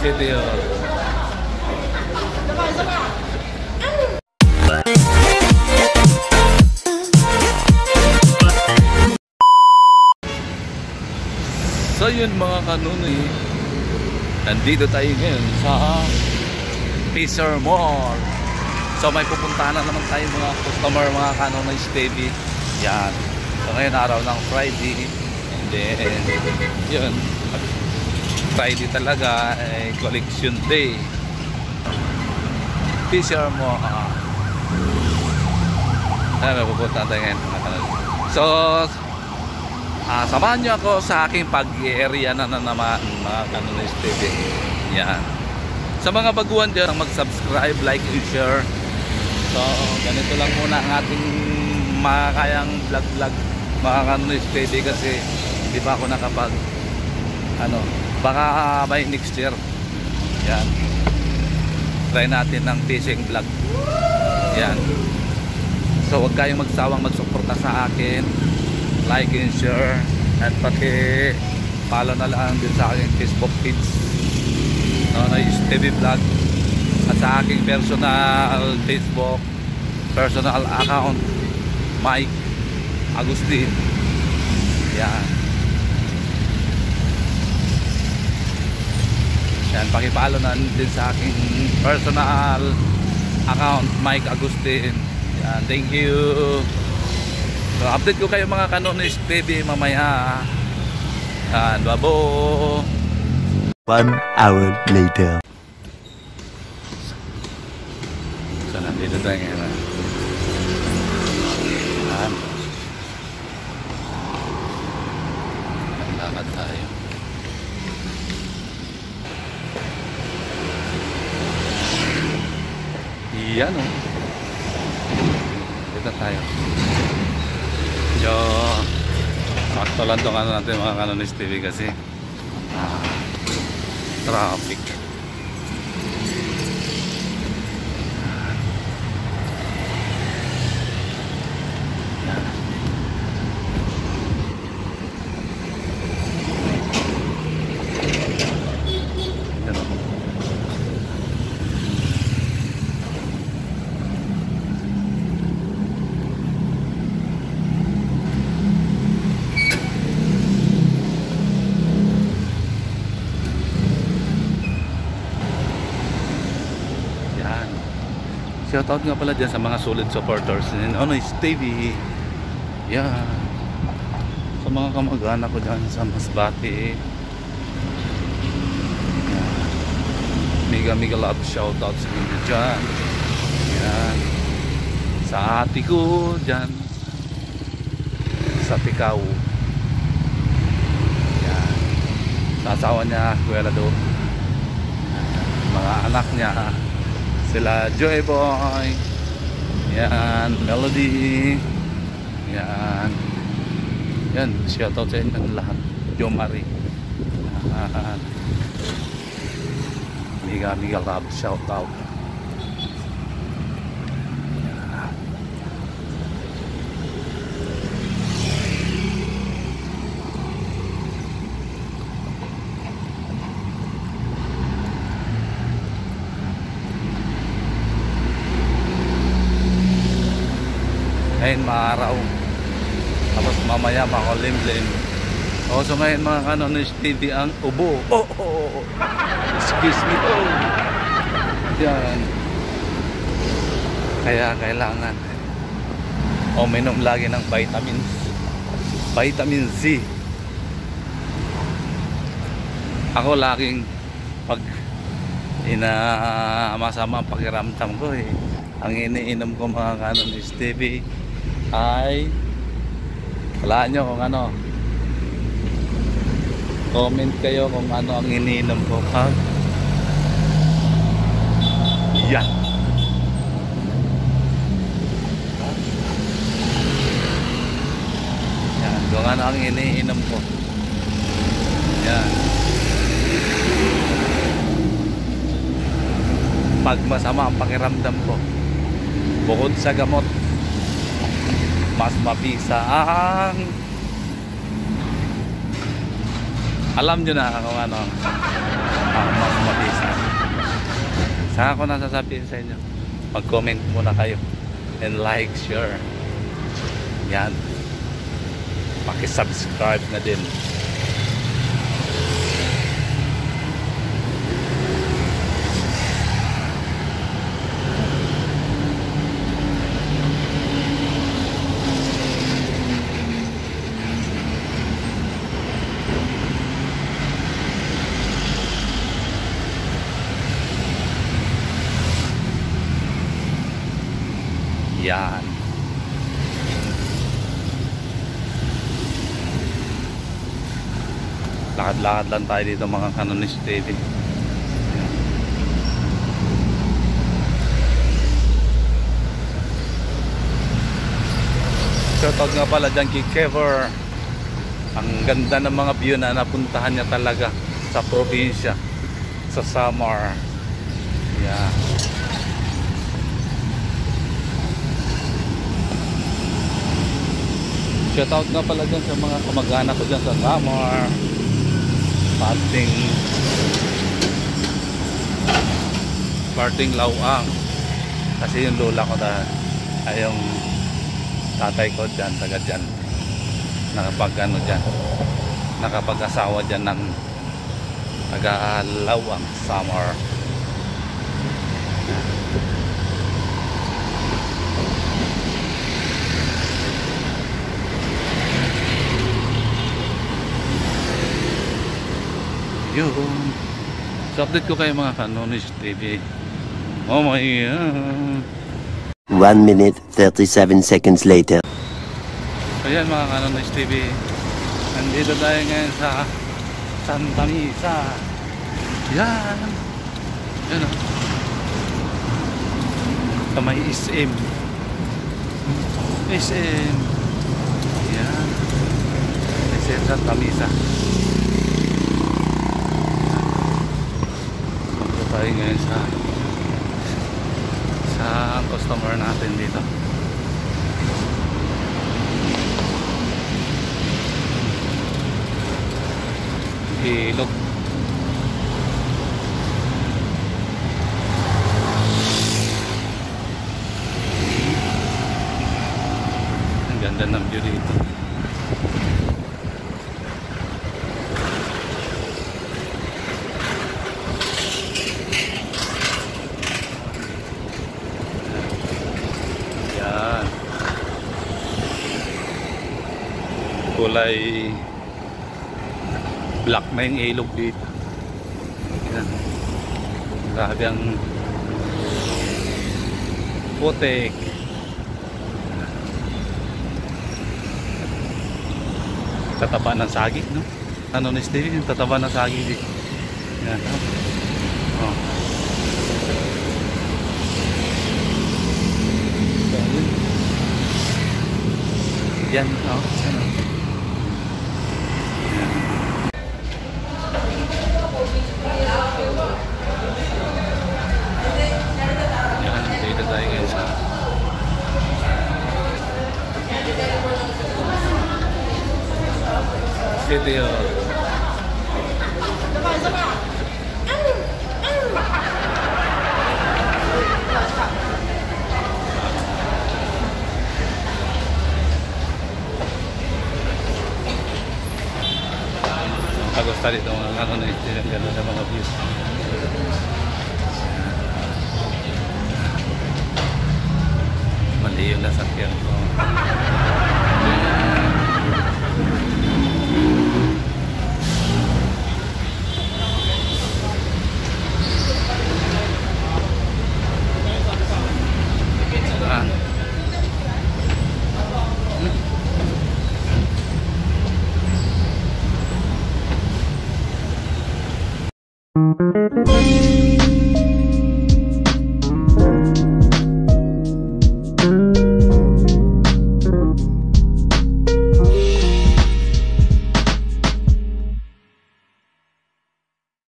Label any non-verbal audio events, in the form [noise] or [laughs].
City Hall. So yun mga kanuni, nandito tayo ngayon sa Fisher Mall. So may pupuntahan na naman tayo mga customer, mga kanuni steady. Yan. So ngayon araw ng Friday. And then, yun. Friday talaga, eh, collection day. Fisher Mall. Ayan, may pupuntahan tayo ngayon. So, Ah, samahan niyo ako sa aking pag-area na, na naman mga Canones TV. Yan. Sa mga baguhan dyan, mag-subscribe, like, and share. So, ganito lang muna ang ating makakayang vlog-vlog mga Canones TV kasi hindi pa ako nakapag ano, baka by next year. Yan. Try natin ng fishing vlog. Yan. So, huwag kayong magsawang magsuporta sa akin like and share at pati follow na lang din sa aking Facebook page no, na TV vlog at sa aking personal Facebook personal account Mike Agustin yan yan pakipalo na din sa aking personal account Mike Agustin yan thank you So, update ko kayo mga kanonis TV mamaya. Yan, babo. One hour later. So, nandito tayo ngayon. Yan. Naglalakad tayo. Yan o. Dito tayo. Yo, sakto lang ano natin mga kanonis TV kasi ah, traffic. Yan. Yan o. Yan. Shoutout nga pala dyan sa mga solid supporters ni Nonoy TV. Yan. Sa mga kamag-anak ko dyan sa Masbate. Yan. Mega mega love shoutout sa inyo dyan. Yan. Sa ate ko dyan. Sa Tikaw. Yan. Sa asawa niya, Kuya Lado. Mga anak niya sila Joy Boy yan Melody yan. Yan shoutout sa inyo lahat Jo Marie. Yan. Miga Miga Love shoutout ngayon maaraw tapos mamaya makulimlim o ngayon mga kanonis TV ang ubo. [laughs] Oh, oh, oh, oh. excuse me. Oh yan. Kaya kailangan uminom lagi ng vitamins vitamin Z ako laging pag ina masama ang pakiramdam ko eh ang iniinom ko mga kanonis TV ay wala nyo kung ano. Comment kayo kung ano ang iniinom ko. Pag yan. Yan kung ano ang iniinom ko. Yan. Pag masama ang pakiramdam ko. Bukod sa gamot mas mabisa ang alam nyo na kung ano ang mas mabisa Saka ako nasasabihin sa inyo, mag-comment muna kayo and like, share. Yan. Paki-subscribe na din. Yan. Lakad-lakad lang tayo dito mga kanonis TV. Shoutout nga pala dyan kay Kever. Ang ganda ng mga view na napuntahan niya talaga sa probinsya. Sa Samar. Yeah. Shoutout nga pala dyan sa mga kamag-anak ko dyan sa Samar. Parting Parting Lawang. Kasi yung lola ko na ay yung tatay ko dyan, taga dyan. Nakapag ano dyan. Nakapag-asawa dyan ng taga Lawang, Samar. Yun. So update ko kayo mga kanonis TV. Oh my God. 1 minute 37 seconds later. Ayan mga kanonis TV. Nandito tayo ngayon sa Santa Misa. Yan. Yan o. Sa may SM. SM. Yan. SM Santa Misa. Tayo ngayon sa sa customer natin dito. Ilog. Ang ganda ng view dito. Yan. Kulay black na yung ilog dito. Yan. Grabe ang putik. Tataba ng saging, no? Ano ni Stevie, yung tataba ng saging dito. Yan. Yan, oh. Yan, oh. Yan, dito tayo ngayon sa City. Kagusta dito mga ano na ito, ang ganda ng mga views. Mali yung nasakyan ko.